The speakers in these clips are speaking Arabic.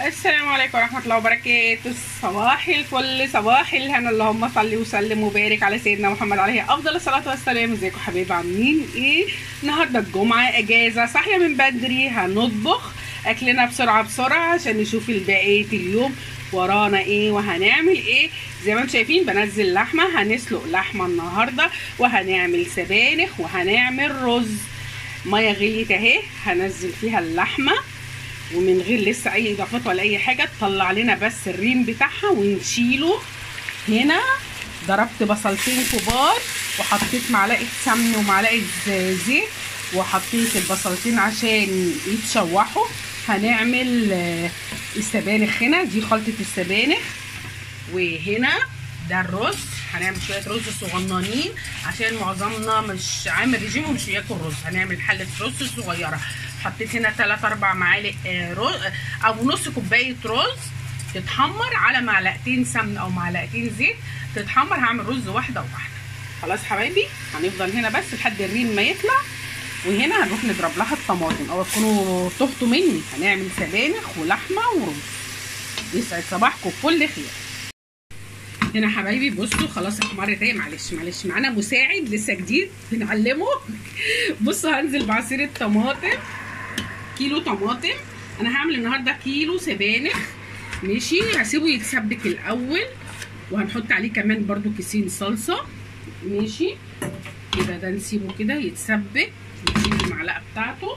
السلام عليكم ورحمة الله وبركاته. صباح الفل صباح الهنا. اللهم صل وسلم وبارك على سيدنا محمد عليه أفضل الصلاة والسلام. ازيكم حبايبي عاملين إيه؟ النهاردة الجمعة إجازة صاحية من بدري. هنطبخ أكلنا بسرعة بسرعة عشان نشوف بقية اليوم. ورانا إيه؟ وهنعمل إيه؟ زي ما أنتم شايفين بنزل لحمة. هنسلق لحمة النهاردة وهنعمل سبانخ وهنعمل رز. مية غليت اهي هنزل فيها اللحمة. ومن غير لسه أي إضافات ولا أي حاجة تطلع لنا بس الريم بتاعها ونشيله هنا. ضربت بصلتين كبار وحطيت معلقة سمن ومعلقة زيت وحطيت البصلتين عشان يتشوحوا. هنعمل السبانخ هنا دي خلطة السبانخ وهنا ده الرز. هنعمل شوية رز صغننين عشان معظمنا مش عامل ريجيم ومش بياكل رز. هنعمل حلة رز صغيرة. حطيت هنا 3 4 معالق رز أو نص كوباية رز تتحمر على معلقتين سمن أو معلقتين زيت تتحمر هعمل رز واحدة واحدة خلاص حبايبي هنفضل هنا بس لحد الريم ما يطلع وهنا هنروح نضرب لها الطماطم. أو تكونوا تهتوا مني. هنعمل سبانخ ولحمة ورز. يسعد صباحكم بكل خير. هنا حبايبي بصوا خلاص احمرت اهي معلش معلش معانا مساعد لسه جديد. بنعلمه. بصوا هنزل بعصير الطماطم. كيلو طماطم. أنا هعمل النهارده كيلو سبانخ. ماشي؟ هسيبه يتسبك الأول. وهنحط عليه كمان برده كيسين صلصة. ماشي؟ كده ده نسيبه كده يتسبك. نشيل المعلقة بتاعته.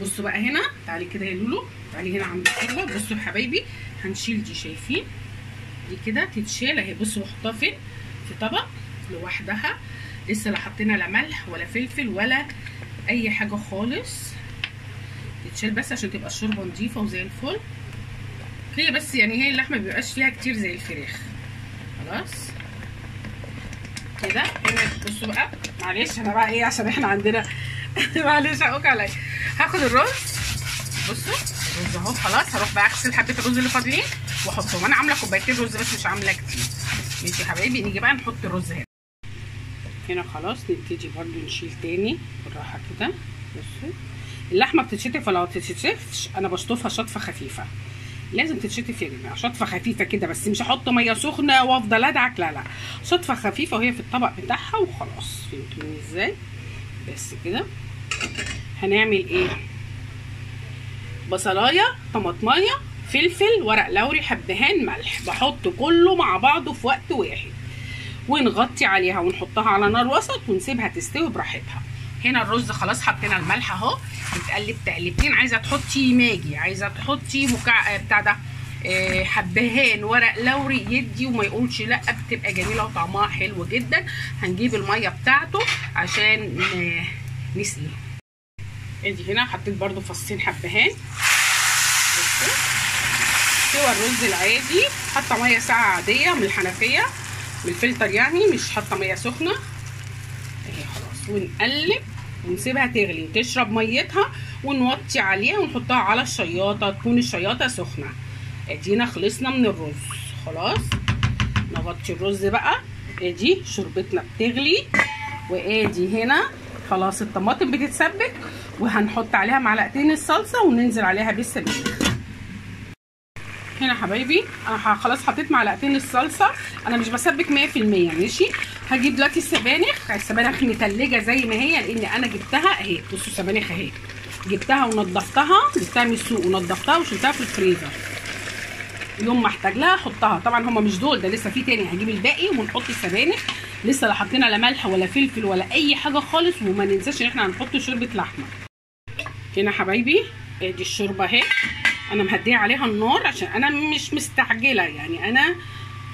بصوا بقى هنا. تعالي كده يا لولو. تعالي هنا عند الشوربه بصوا يا حبايبي. هنشيل دي شايفين؟ دي كده تتشال اهي. بصوا واحطها فين؟ في طبق لوحدها. لسه لا حطينا لا ملح ولا فلفل ولا أي حاجة خالص. تتشال بس عشان تبقى الشوربة نظيفة وزي الفل. هي بس يعني هي اللحمة مبيبقاش فيها كتير زي الفراخ. خلاص؟ كده؟ هنا بصوا بقى. معلش أنا بقى إيه عشان إحنا عندنا معلش حقوق عليا. هاخد الرز. بصوا الرز أهو. خلاص هروح بقى أغسل حبة الرز اللي فاضلين وأحطهم. أنا عاملة كوبايتين رز بس مش عاملة كتير. ماشي يا حبايبي نيجي بقى نحط الرز هنا. هنا خلاص نبتدي برده نشيل تاني بالراحة كده. بصوا. اللحمة بتتشطف ولا ما بتتشطفش أنا بشطفها شطفة خفيفة. لازم تتشطف يا جماعة شطفة خفيفة كده بس مش أحط مية سخنة وأفضل أدعك لا لا. شطفة خفيفة وهي في الطبق بتاعها وخلاص. فهمتوني إزاي؟ بس كده. هنعمل إيه؟ بصلاية طماطمايه فلفل ورق لوري حبهان ملح. بحط كله مع بعضه في وقت واحد. ونغطي عليها ونحطها على نار وسط ونسيبها تستوي براحتها. هنا الرز خلاص حطينا الملح اهو. بتقلب تقلبتين. عايزة تحطي ماجي. عايزة تحطي مكع بتاع ده إيه حبهان ورق لوري يدي وما يقولش لأ. بتبقى جميلة وطعمها حلو جدا. هنجيب المية بتاعته عشان نسقيه ادي هنا حطيت برده فصين حبهان. سوى الرز العادي. حاطة مية ساقعة عادية من الحنفية من الفلتر يعني مش حاطة مية سخنة. اهي خلاص. ونقلب ونسيبها تغلي وتشرب ميتها ونوطي عليها ونحطها على الشياطة تكون الشياطة سخنة. ادينا خلصنا من الرز. خلاص؟ نغطي الرز بقى. ادي شوربتنا بتغلي. وادي هنا. خلاص الطماطم بتتسبك. وهنحط عليها معلقتين الصلصة وننزل عليها بالسبانخ هنا حبايبي. أنا خلاص حطيت معلقتين الصلصة. أنا مش بسبك 100% ماشي؟ هجيب دلوقتي السبانخ. السبانخ متلجة زي ما هي لأن أنا جبتها أهي. بصوا السبانخ أهي. جبتها ونضفتها. جبتها من السوق ونضفتها وشلتها في الفريزر. يوم ما احتاج لها احطها طبعا هما مش دول ده لسه في تاني. هجيب الباقي ونحط السبانخ. لسه لا حطينا لا ملح ولا فلفل ولا أي حاجة خالص. وما ننساش إن إحنا هنحط شوربة لحمة. هنا حبايبي ادي الشوربة أهي. أنا مهدية عليها النار عشان أنا مش مستعجلة يعني. أنا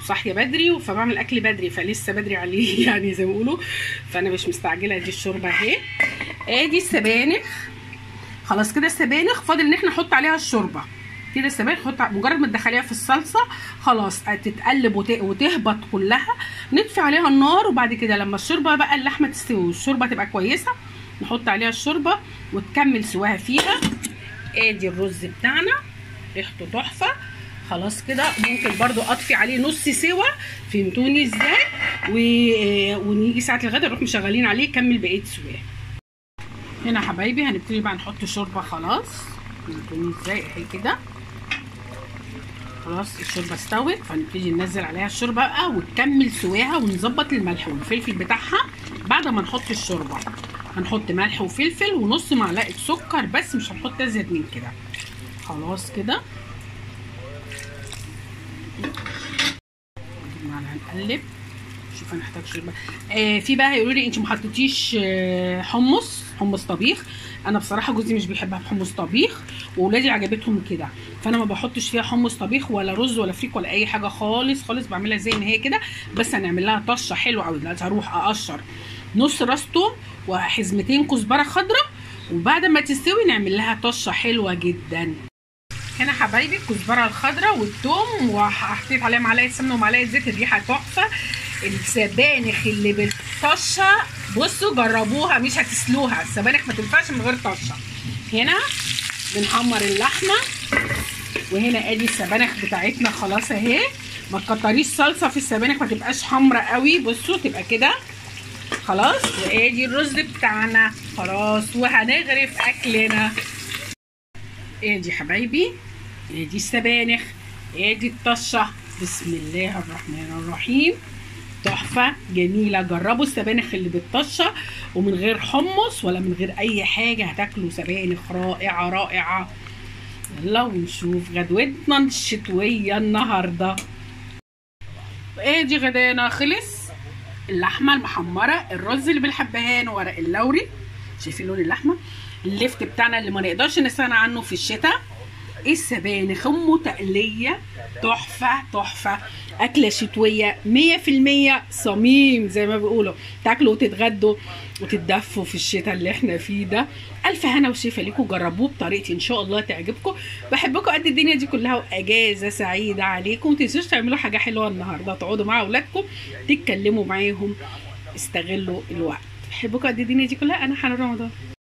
صاحية بدري فبعمل أكل بدري فلسه بدري عليه يعني زي ما بيقولوا. فأنا مش مستعجلة دي الشوربة أهي. آدي السبانخ. خلاص كده السبانخ فاضل إن إحنا نحط عليها الشوربة. كده السبانخ نحط مجرد ما تدخليها في الصلصة خلاص تتقلب وتهبط كلها. نطفي عليها النار وبعد كده لما الشوربة بقى اللحمة تستوي والشوربة تبقى كويسة نحط عليها الشوربة وتكمل سواها فيها. آدي الرز بتاعنا. ريحته تحفة. خلاص كده ممكن برضو أطفي عليه نص سوا فهمتوني إزاي. و... ونيجي ساعة الغدا نروح مشغلين عليه يكمل بقية سواه هنا حبايبي هنبتدي بقى نحط شوربة خلاص. فهمتوني إزاي؟ أهي كده. خلاص الشوربة استوت. فنبتدي ننزل عليها الشوربة بقى وتكمل سواها ونظبط الملح والفلفل بتاعها بعد ما نحط الشوربة. هنحط ملح وفلفل ونص معلقة سكر بس مش هنحط أزيد من كده. خلاص كده. هنقلب شوف هنحتاج شوربه آه في بقى هيقولوا لي انت ما حطيتيش آه حمص حمص طبيخ. أنا بصراحة جوزي مش بيحبها بحمص طبيخ واولادي عجبتهم كده. فأنا ما بحطش فيها حمص طبيخ ولا رز ولا فريك ولا أي حاجة خالص خالص بعملها زي ما هي كده. بس هنعمل لها طشة حلوة قوي دلوقتي هروح أقشر نص راس توم وحزمتين كزبرة خضراء وبعد ما تستوي نعمل لها طشة حلوة جدا. هنا حبايبي الكزبرة الخضراء والثوم وحطيت عليها معلقة سمنة ومعلقة زيت الريحة تحفة. السبانخ اللي بالطشة بصوا جربوها مش هتسلوها. السبانخ ما تنفعش من غير طشة. هنا بنحمر اللحمة وهنا ادي السبانخ بتاعتنا خلاص اهي. ما تكتريش صلصة في السبانخ ما تبقاش حمراء قوي. بصوا تبقى كده خلاص. وادي الرز بتاعنا خلاص وهنغرف أكلنا. ادي حبايبي ادي السبانخ ادي الطشة. بسم الله الرحمن الرحيم. تحفة جميلة. جربوا السبانخ اللي بالطشة ومن غير حمص ولا من غير أي حاجة. هتاكلوا سبانخ رائعة رائعة. يلا ونشوف غدوتنا الشتوية النهارده. ادي غدانا. خلص. اللحمة المحمرة الرز اللي بالحبهان وورق اللوري. شايفين لون اللحمة؟ اللفت بتاعنا اللي ما نقدرش نستغنى عنه في الشتاء. السبانخ؟ ام تقلية. تحفة تحفة. أكلة شتوية. 100% صميم زي ما بيقولوا. تاكلوا وتتغدوا وتتدفوا في الشتاء اللي إحنا فيه ده. ألف هنا وشفا ليكم. جربوه بطريقتي إن شاء الله تعجبكم. بحبكم قد الدنيا دي كلها وأجازة سعيدة عليكم. متنسوش تعملوا حاجة حلوة النهارده. تقعدوا مع أولادكم تتكلموا معاهم استغلوا الوقت. بحبكم قد الدنيا دي كلها. أنا حنان رمضان.